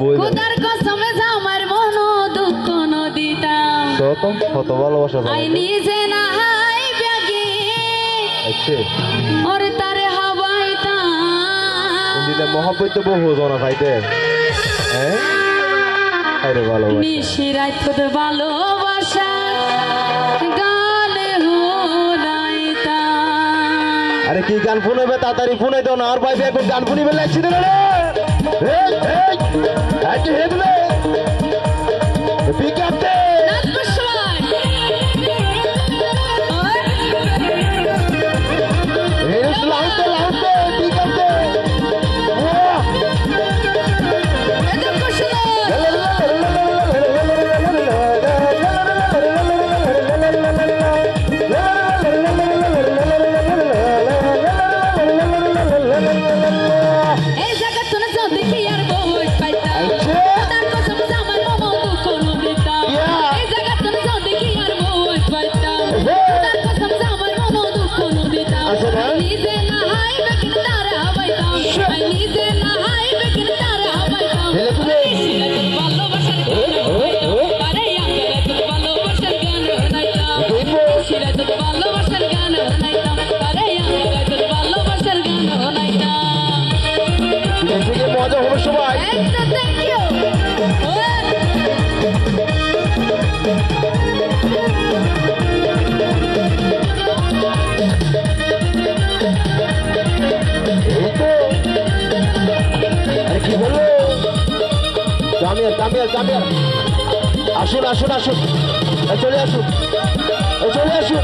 বই কসমে আমার মন দুঃখ নদীতাম কত কত ভালোবাসা আই নিজে না হাই ব্যাগে ওরে তারে হাওয়াইতাম দিলে মহাব্বত তো বহু জনা পাইতে হ্যাঁ? আরে ভালোবাসা। নিশিরাত ভালোবাসা আরে কি গান শুনেবে তাড়াতাড়ি দাও না আর ভাই একটু গান শুনিবে লাগছি রে। Hitler! জামিয়ার জামিয়ার জামিয়ার আসুন আসুন আসুন এই চলে আসুন এই চলে আসুন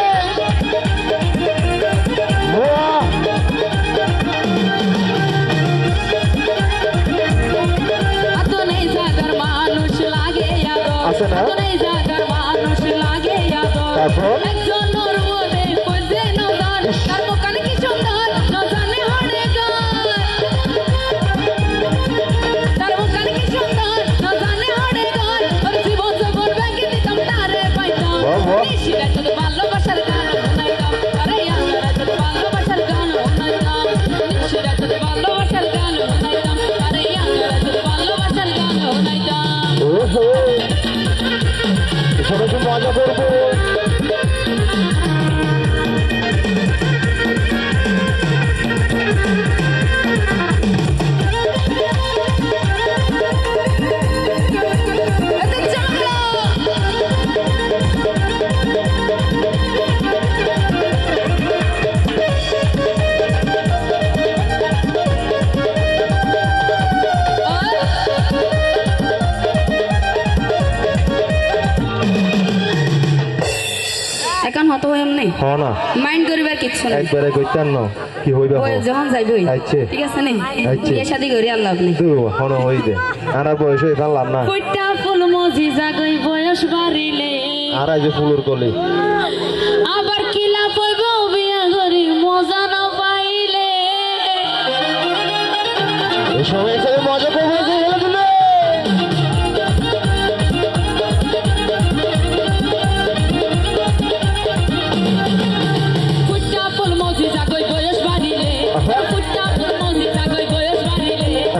আদর আছে সবাই একটু মজা করব হতো এমনি। হ না। মাইন্ড করিবার কিচ্ছু নেই। একবারে কইতাম না কি হইবে ওই যখন যাইবই আচ্ছা। ঠিক আছে নে? আচ্ছা। বিয়ে শাদি করি আল্লাহ আপনি। তুই হন হই দে। আর বয়স হয়ে জানলাম না। কইটা ফুল মজি জাগই বয়স বাড়িলে। আর আজ ফুলুর কলি। আবার কিলা পইব বিয়া করি মজা না পাইলে। এই সময় এসে মজা করব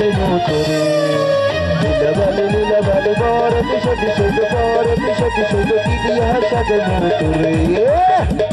নূপুরে নীলবালে নীলবালে বর বিশ বিশ বর বিশ বিশ দিয়া সাজে নূপুরে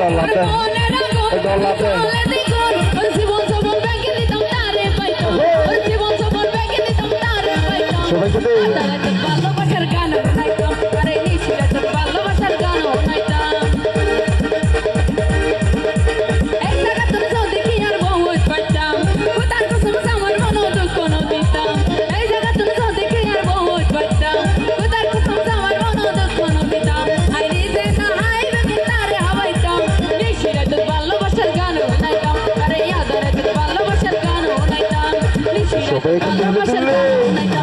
ডলাতে ডলাতে সবাই যদি 小白，看见了，看见。